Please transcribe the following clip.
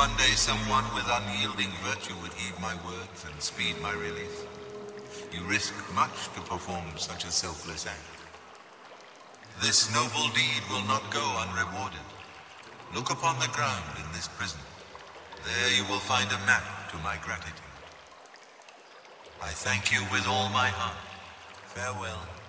One day someone with unyielding virtue would heed my words and speed my release. You risk much to perform such a selfless act. This noble deed will not go unrewarded. Look upon the ground in this prison. There you will find a map to my gratitude. I thank you with all my heart. Farewell.